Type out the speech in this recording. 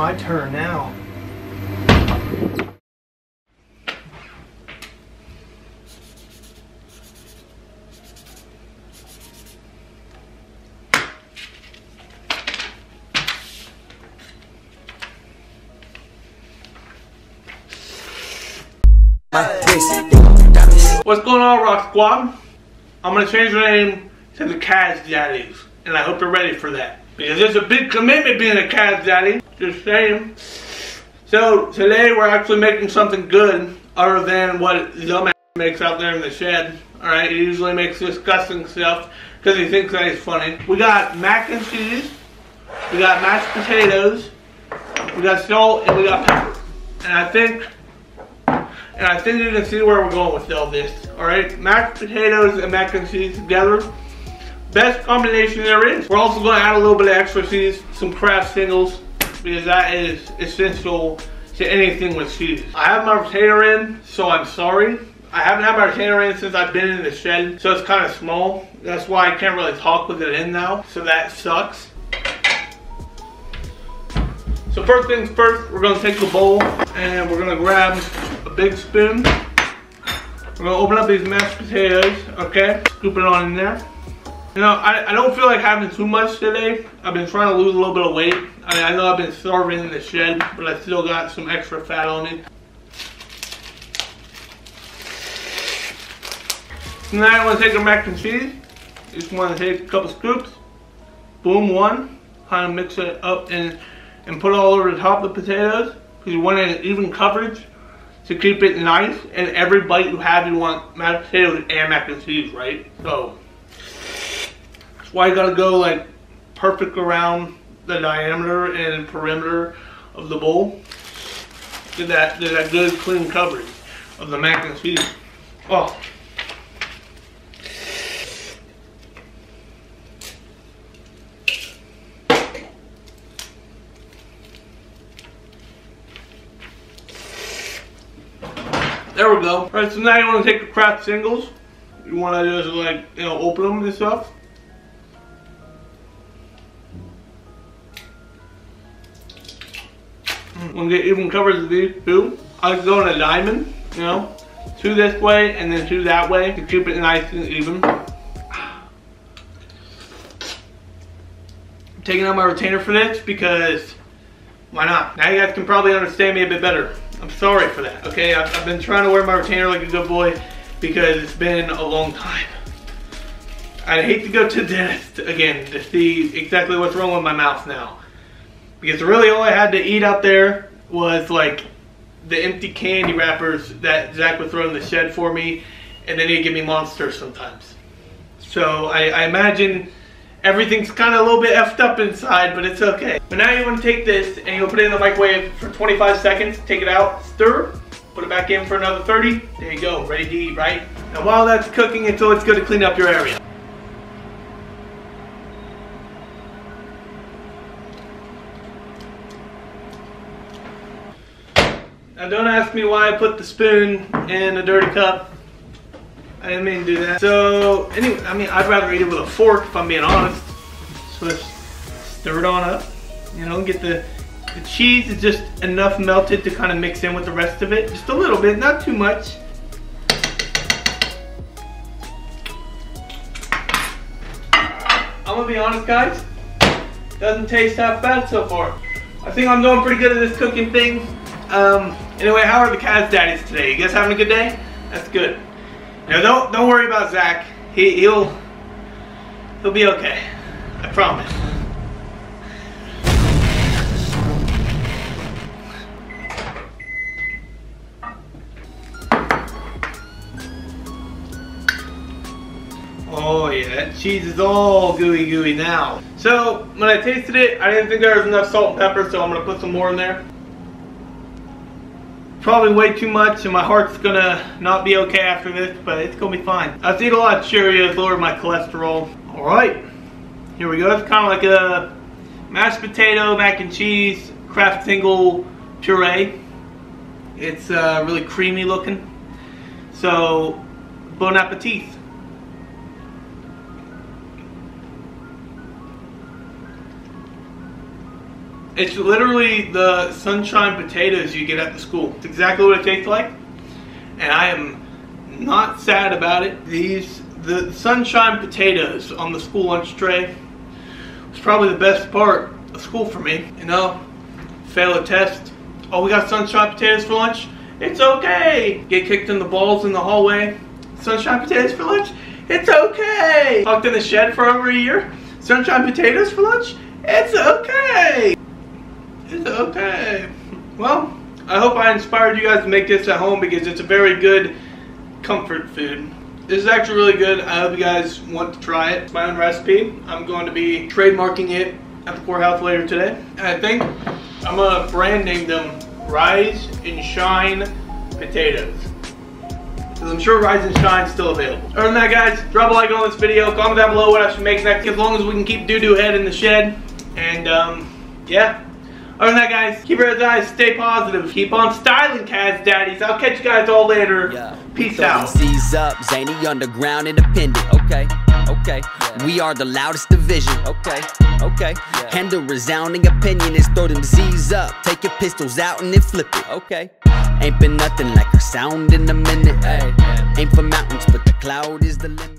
my turn now. What's going on, Rock Squad? I'm gonna change the name to the Kkaz Daddies, and I hope you're ready for that. Because it's a big commitment being a Kkaz Daddy, just saying. So, today we're actually making something good other than what dumbass makes out there in the shed. Alright, he usually makes disgusting stuff because he thinks that he's funny. We got mac and cheese, we got mashed potatoes, we got salt, and we got pepper. And I think and I think you can see where we're going with all this. Alright, mashed potatoes and mac and cheese together. Best combination there is. We're also going to add a little bit of extra cheese, some Kraft singles, because that is essential to anything with cheese. I have my retainer in, so I'm sorry. I haven't had my retainer in since I've been in the shed, so it's kind of small. That's why I can't really talk with it in now, so that sucks. So first things first, we're gonna take the bowl and we're gonna grab a big spoon. We're gonna open up these mashed potatoes, okay? Scoop it on in there. You know, I, I don't feel like having too much today. I've been trying to lose a little bit of weight. I mean, I know I've been starving in the shed, but I still got some extra fat on me. Now I want to take the mac and cheese. Just want to take a couple scoops. Boom, one. Kind of mix it up and and put it all over the top of the potatoes because you want an even coverage to keep it nice and every bite you have you want mashed potatoes and mac and cheese right so why you gotta go like perfect around the diameter and perimeter of the bowl get that get that good clean coverage of the mac and cheese oh There we go. All right, so now you want to take the Kraft singles. You want to just like, you know, open them and stuff. To get even coverage of these two. I like go a diamond, you know, two this way and then two that way to keep it nice and even. I'm taking out my retainer for this because why not? Now you guys can probably understand me a bit better. I'm sorry for that, okay? I've, I've, been trying to wear my retainer like a good boy because it's been a long time. I hate to go to the dentist again to see exactly what's wrong with my mouth now. Because really all I had to eat out there was like the empty candy wrappers that Zach would throw in the shed for me and then he'd give me monsters sometimes. So I, I imagine everything's kind of a little bit effed up inside, but it's okay. But now you want to take this and you'll put it in the microwave for 25 seconds, take it out, stir, put it back in for another 30. There you go, ready to eat, right? Now while that's cooking, until it's always good to clean up your area. Now don't ask me why I put the spoon in a dirty cup. I didn't mean to do that. So, anyway, I mean, I'd rather eat it with a fork if I'm being honest. So stir it on up. You know, get the, the cheese is just enough melted to kind of mix in with the rest of it. Just a little bit, not too much. I'm gonna be honest, guys. Doesn't taste half bad so far. I think I'm doing pretty good at this cooking thing. Um, anyway, how are the Kkaz daddies today? You guys having a good day? That's good. Now don't don't worry about Zach. He he'll he'll be okay. I promise. Oh yeah, that cheese is all gooey gooey now. So when I tasted it, I didn't think there was enough salt and pepper, so I'm gonna put some more in there probably way too much and my heart's gonna not be okay after this, but it's gonna be fine. I've eaten a lot of Cheerios, lowered my cholesterol. All right, here we go. It's kind of like a mashed potato, mac and cheese, Kraft single puree. It's uh, really creamy looking. So, bon appetit. It's literally the sunshine potatoes you get at the school. It's exactly what it tastes like. And I am not sad about it. These, the sunshine potatoes on the school lunch tray was probably the best part of school for me. You know, fail a test. Oh, we got sunshine potatoes for lunch? It's okay. Get kicked in the balls in the hallway. Sunshine potatoes for lunch? It's okay. Locked in the shed for over a year. Sunshine potatoes for lunch? It's okay. It's okay. Well, I hope I inspired you guys to make this at home because it's a very good comfort food. This is actually really good. I hope you guys want to try it. It's my own recipe. I'm going to be trademarking it at the courthouse later today. And I think I'm going to brand name them Rise and Shine Potatoes. Because I'm sure Rise and Shine is still available. Other than that, guys, drop a like on this video. Comment down below what I should make next, as long as we can keep Doo-Doo Head in the shed. And, um, yeah. Other than that, guys, keep your eyes, stay positive, keep on styling, Kkaz Daddies. I'll catch you guys all later. Yeah. Peace out. Z's up, zany, underground, independent. Okay, okay. Yeah. We are the loudest division. Okay, okay. Yeah. And the resounding opinion is throw them Z's up, take your pistols out and then flip it. Okay. Ain't been nothing like our sound in a minute. Hey, Aim for mountains, but the cloud is the limit.